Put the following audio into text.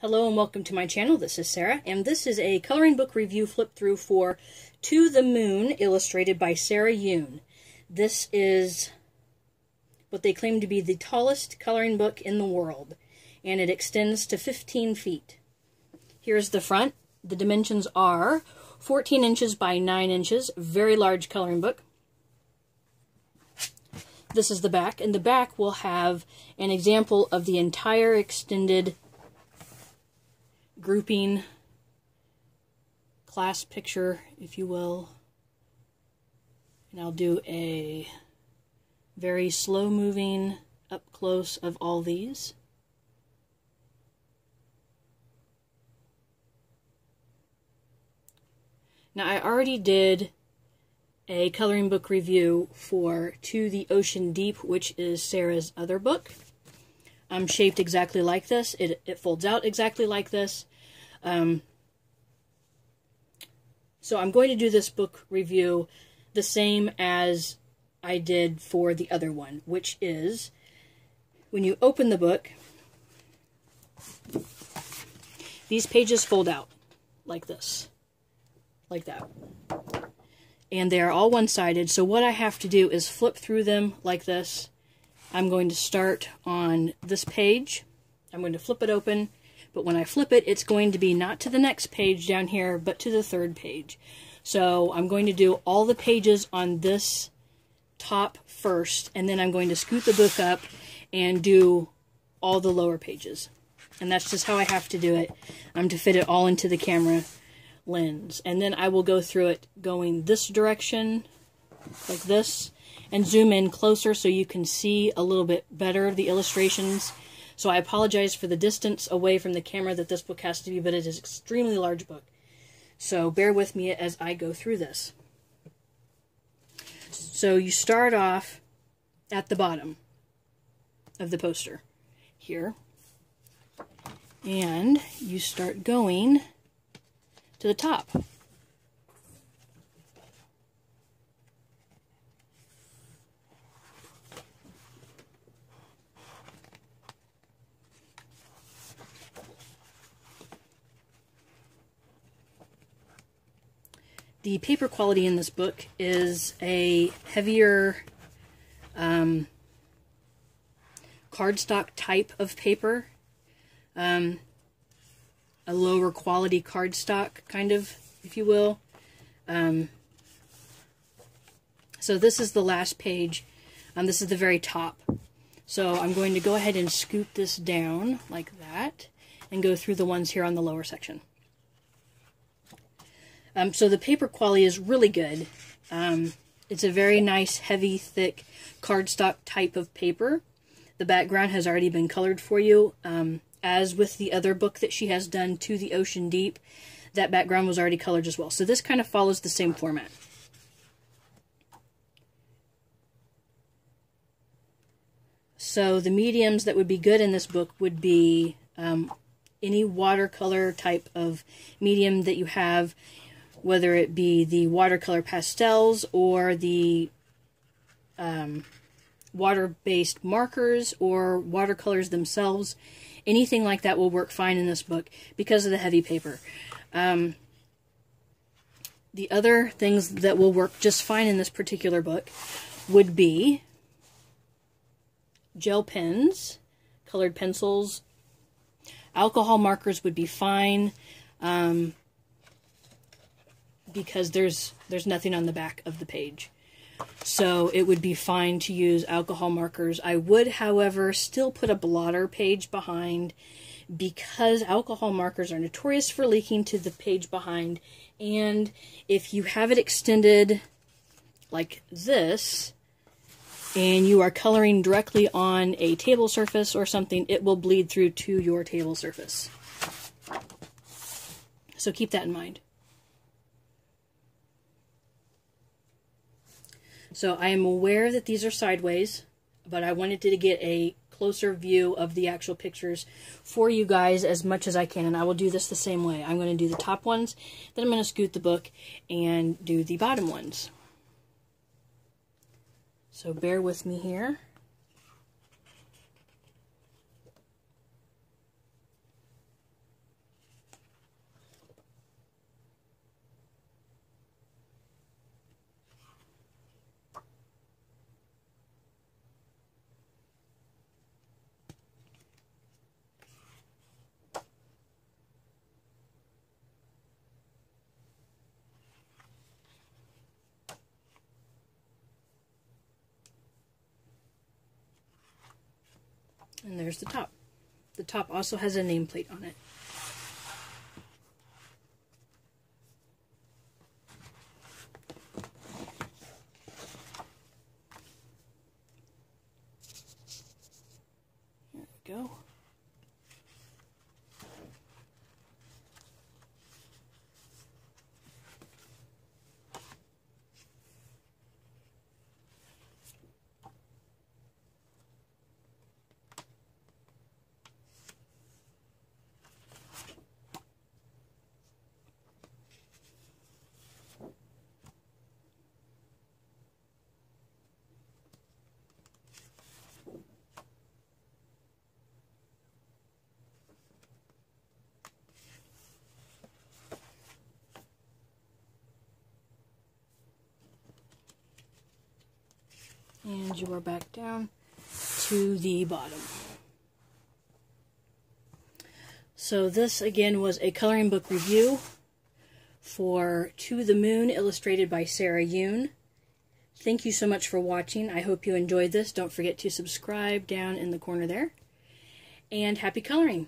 Hello and welcome to my channel. This is Sarah, and this is a coloring book review flip through for To the Moon, illustrated by Sarah Yoon. This is what they claim to be the tallest coloring book in the world, and it extends to 15 feet. Here's the front. The dimensions are 14 inches by 9 inches, very large coloring book. This is the back, and the back will have an example of the entire extended grouping class picture, if you will. And I'll do a very slow moving up close of all these. Now I already did a coloring book review for To the Ocean Deep, which is Sarah's other book. I'm shaped exactly like this. It, it folds out exactly like this. Um, so I'm going to do this book review the same as I did for the other one, which is when you open the book, these pages fold out like this, like that. And they are all one-sided, so what I have to do is flip through them like this. I'm going to start on this page. I'm going to flip it open but when I flip it, it's going to be not to the next page down here, but to the third page. So I'm going to do all the pages on this top first, and then I'm going to scoot the book up and do all the lower pages. And that's just how I have to do it I'm to fit it all into the camera lens. And then I will go through it going this direction, like this, and zoom in closer so you can see a little bit better the illustrations so I apologize for the distance away from the camera that this book has to be, but it is an extremely large book. So bear with me as I go through this. So you start off at the bottom of the poster here. And you start going to the top. The paper quality in this book is a heavier um, cardstock type of paper, um, a lower quality cardstock, kind of, if you will. Um, so this is the last page. Um, this is the very top. So I'm going to go ahead and scoot this down like that and go through the ones here on the lower section. Um, so the paper quality is really good. Um, it's a very nice, heavy, thick cardstock type of paper. The background has already been colored for you. Um, as with the other book that she has done, To the Ocean Deep, that background was already colored as well. So this kind of follows the same format. So the mediums that would be good in this book would be um, any watercolor type of medium that you have whether it be the watercolor pastels or the um, water-based markers or watercolors themselves. Anything like that will work fine in this book because of the heavy paper. Um, the other things that will work just fine in this particular book would be gel pens, colored pencils, alcohol markers would be fine. Um, because there's there's nothing on the back of the page. So it would be fine to use alcohol markers. I would, however, still put a blotter page behind because alcohol markers are notorious for leaking to the page behind. And if you have it extended like this, and you are coloring directly on a table surface or something, it will bleed through to your table surface. So keep that in mind. So I am aware that these are sideways, but I wanted to get a closer view of the actual pictures for you guys as much as I can. And I will do this the same way. I'm going to do the top ones, then I'm going to scoot the book and do the bottom ones. So bear with me here. And there's the top. The top also has a nameplate on it. There we go. And you are back down to the bottom. So this again was a coloring book review for To the Moon illustrated by Sarah Yoon. Thank you so much for watching. I hope you enjoyed this. Don't forget to subscribe down in the corner there. And happy coloring!